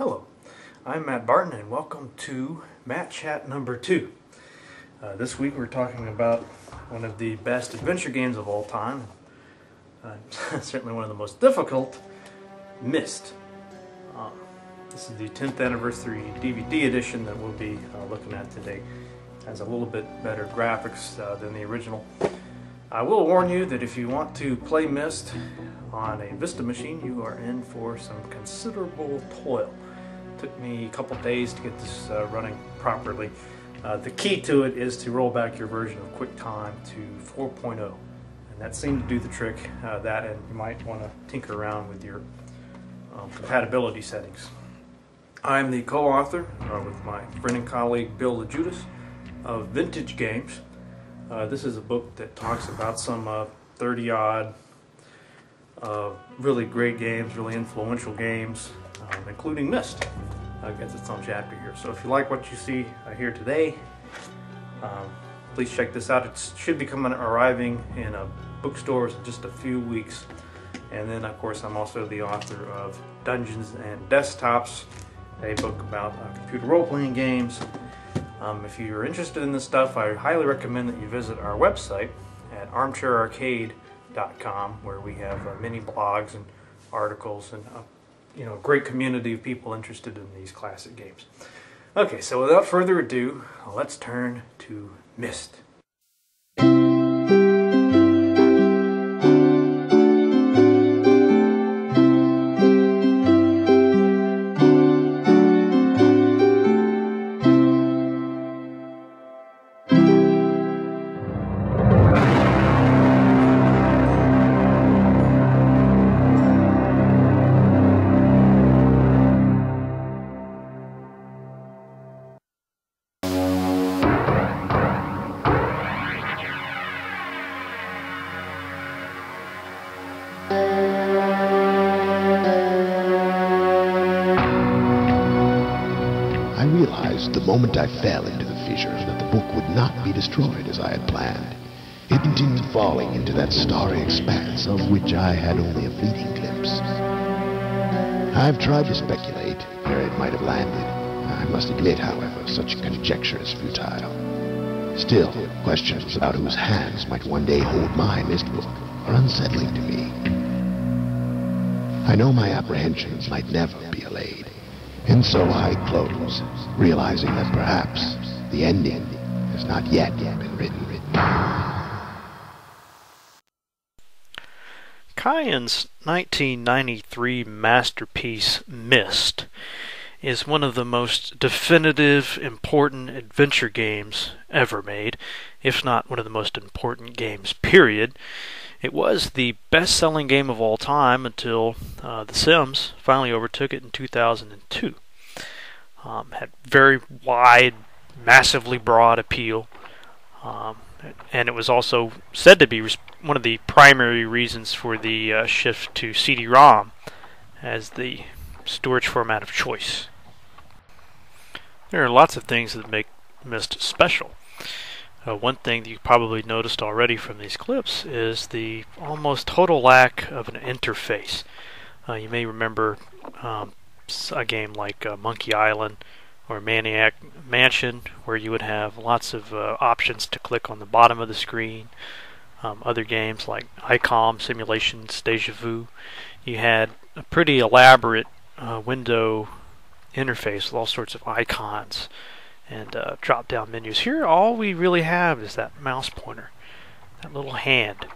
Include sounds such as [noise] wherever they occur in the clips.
Hello, I'm Matt Barton and welcome to Matt Chat number two. Uh, this week we're talking about one of the best adventure games of all time, uh, [laughs] certainly one of the most difficult, Myst. Um, this is the 10th anniversary DVD edition that we'll be uh, looking at today. It has a little bit better graphics uh, than the original. I will warn you that if you want to play Myst on a Vista machine, you are in for some considerable toil. Took me a couple days to get this uh, running properly. Uh, the key to it is to roll back your version of QuickTime to 4.0. And that seemed to do the trick. Uh, that and you might want to tinker around with your um, compatibility settings. I'm the co-author uh, with my friend and colleague Bill Loguidice of Vintage Games. Uh, this is a book that talks about some 30 odd uh, really great games, really influential games, um, including Myst. Uh, gets its own chapter here. So if you like what you see uh, here today, um, please check this out. It should be coming arriving in bookstores in just a few weeks. And then, of course, I'm also the author of Dungeons and Desktops, a book about uh, computer role-playing games um, if you're interested in this stuff, I highly recommend that you visit our website at armchairarcade.com, where we have uh, many blogs and articles and uh, you know great community of people interested in these classic games. Okay, so without further ado, let's turn to Myst. Moment I fell into the fissures that the book would not be destroyed as I had planned. It continued falling into that starry expanse of which I had only a fleeting glimpse. I've tried to speculate where it might have landed. I must admit, however, such conjecture is futile. Still, questions about whose hands might one day hold my Myst book are unsettling to me. I know my apprehensions might never be allayed. And so I close, realizing that perhaps the ending has not yet been written. Cyan's 1993 masterpiece, Myst, is one of the most definitive, important adventure games ever made, if not one of the most important games, period. It was the best selling game of all time until uh, The Sims finally overtook it in 2002. Um, had very wide, massively broad appeal. Um, and it was also said to be one of the primary reasons for the uh, shift to CD-ROM as the storage format of choice. There are lots of things that make Myst special. Uh, one thing that you probably noticed already from these clips is the almost total lack of an interface. Uh, you may remember um, a game like uh, Monkey Island or Maniac Mansion, where you would have lots of uh, options to click on the bottom of the screen. Um, other games like ICOM Simulations, Deja Vu, you had a pretty elaborate uh, window interface with all sorts of icons and uh, drop down menus. Here, all we really have is that mouse pointer, that little hand.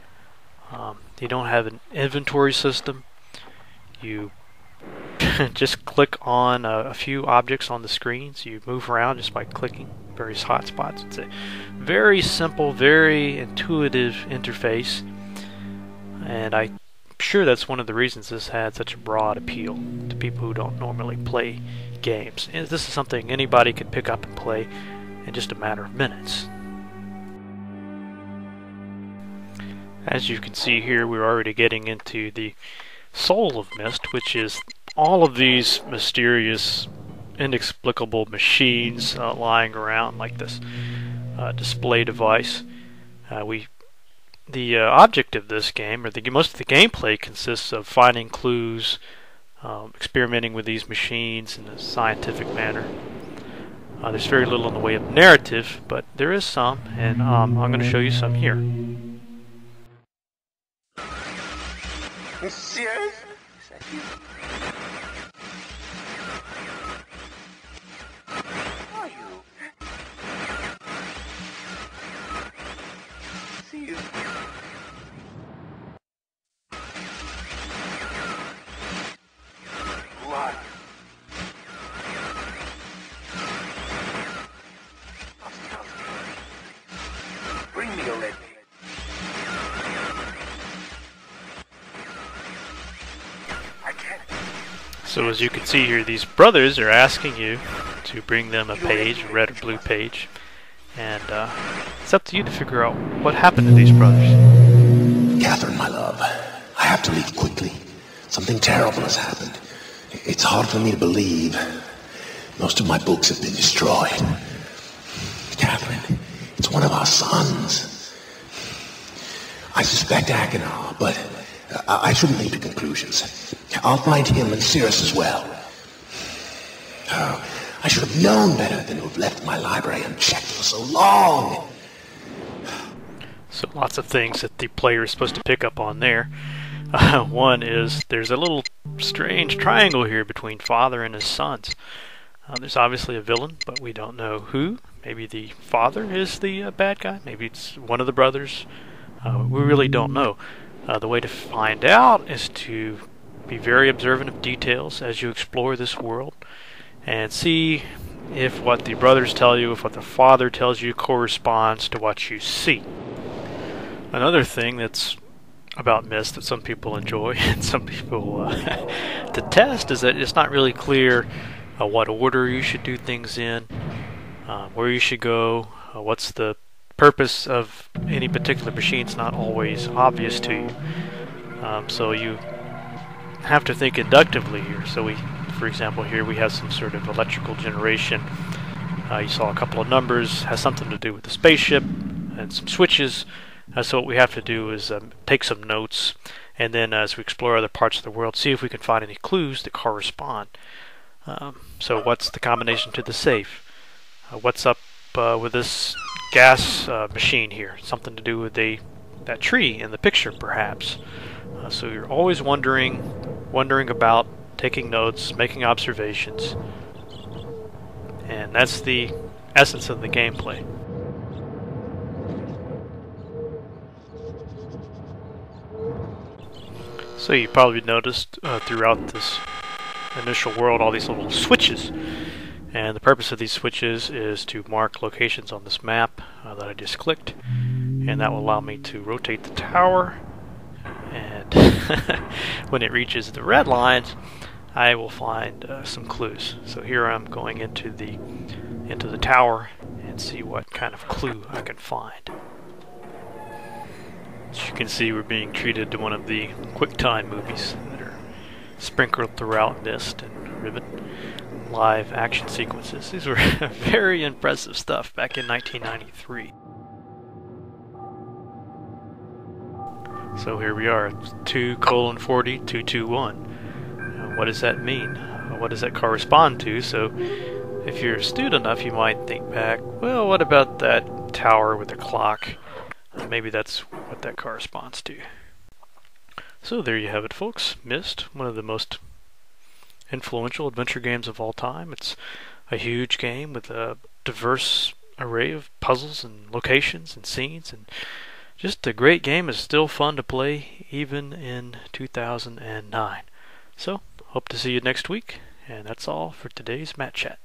Um, you don't have an inventory system. You [laughs] just click on a, a, few objects on the screen. So you move around just by clicking various hotspots. It's a very simple, very intuitive interface. And I'm sure that's one of the reasons this had such a broad appeal to people who don't normally play games. And this is something anybody could pick up and play in just a matter of minutes. As you can see here, we're already getting into the soul of Myst, which is all of these mysterious, inexplicable machines uh, lying around like this uh, display device. Uh, we the uh, object of this game, or the most of the gameplay, consists of finding clues um, experimenting with these machines in a scientific manner. Uh, there's very little in the way of narrative, but there is some, and um, I'm going to show you some here. Monsieur? So as you can see here, these brothers are asking you to bring them a page, a red or blue page, and uh, it's up to you to figure out what happened to these brothers. Catherine, my love, I have to leave quickly. Something terrible has happened. It's hard for me to believe. Most of my books have been destroyed. Catherine, it's one of our sons. I suspect Achenar, but uh, I shouldn't leap to conclusions. I'll find him and Sirrus as well. Oh, I should have known better than to have left my library unchecked for so long. So lots of things that the player is supposed to pick up on there. Uh, one is there's a little strange triangle here between father and his sons. Uh, there's obviously a villain, but we don't know who. Maybe the father is the uh, bad guy. Maybe it's one of the brothers. Uh, we really don't know. Uh, the way to find out is to be very observant of details as you explore this world and see if what the brothers tell you, if what the father tells you corresponds to what you see. Another thing that's about Myst that some people enjoy [laughs] and some people uh, [laughs] detest is that it's not really clear uh, what order you should do things in, uh, where you should go, uh, what's the purpose of any particular machine. is not always obvious to you. Um, so you have to think inductively here. So we, for example, here we have some sort of electrical generation. Uh, you saw a couple of numbers, has something to do with the spaceship, and some switches. Uh, so what we have to do is um, take some notes, and then as we explore other parts of the world, see if we can find any clues that correspond. Um, so what's the combination to the safe? Uh, what's up uh, with this gas uh, machine here? Something to do with the that tree in the picture, perhaps. Uh, so you're always wondering, wondering about, taking notes, making observations, and that's the essence of the gameplay. So you probably noticed uh, throughout this initial world all these little switches. And the purpose of these switches is to mark locations on this map uh, that I just clicked. And that will allow me to rotate the tower. And [laughs] when it reaches the red lines, I will find uh, some clues. So here I'm going into the into the tower and see what kind of clue I can find. As you can see, we're being treated to one of the QuickTime movies that are sprinkled throughout Myst and Riven. Live action sequences. These were [laughs] very impressive stuff back in 1993. So here we are, 2 colon 40, 221. Uh, what does that mean? What does that correspond to? So if you're astute enough, you might think back, well, what about that tower with the clock? Maybe that's what that corresponds to. So there you have it, folks. Myst, one of the most influential adventure games of all time. It's a huge game with a diverse array of puzzles and locations and scenes and just a great game. It's still fun to play even in 2009. So, hope to see you next week, and that's all for today's Matt Chat.